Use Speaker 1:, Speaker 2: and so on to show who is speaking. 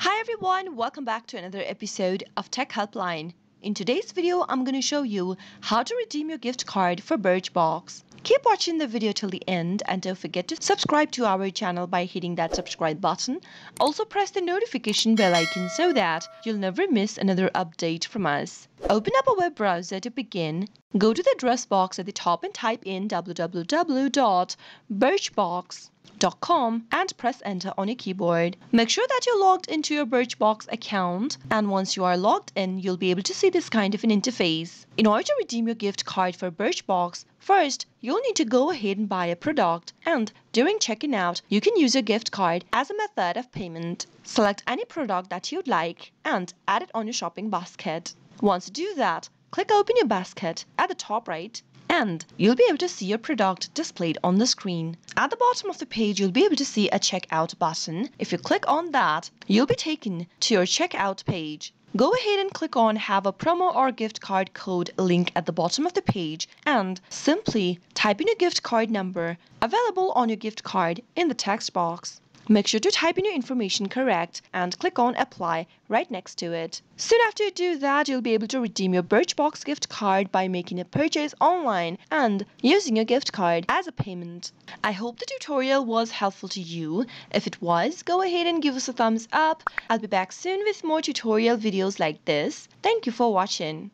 Speaker 1: Hi everyone, welcome back to another episode of Tech Helpline. In today's video, I'm going to show you how to redeem your gift card for Birchbox. Keep watching the video till the end and don't forget to subscribe to our channel by hitting that subscribe button. Also press the notification bell icon so that you'll never miss another update from us. Open up a web browser to begin. Go to the address box at the top and type in www.birchbox.com and press enter on your keyboard. Make sure that you're logged into your Birchbox account and once you are logged in, you'll be able to see this kind of an interface. In order to redeem your gift card for Birchbox, first you'll need to go ahead and buy a product and during checking out, you can use your gift card as a method of payment. Select any product that you'd like and add it on your shopping basket. Once you do that, click open your basket at the top right and you'll be able to see your product displayed on the screen. At the bottom of the page, you'll be able to see a checkout button. If you click on that, you'll be taken to your checkout page. Go ahead and click on have a promo or gift card code link at the bottom of the page and simply type in your gift card number available on your gift card in the text box. Make sure to type in your information correct and click on apply right next to it. Soon after you do that, you'll be able to redeem your Birchbox gift card by making a purchase online and using your gift card as a payment. I hope the tutorial was helpful to you. If it was, go ahead and give us a thumbs up. I'll be back soon with more tutorial videos like this. Thank you for watching.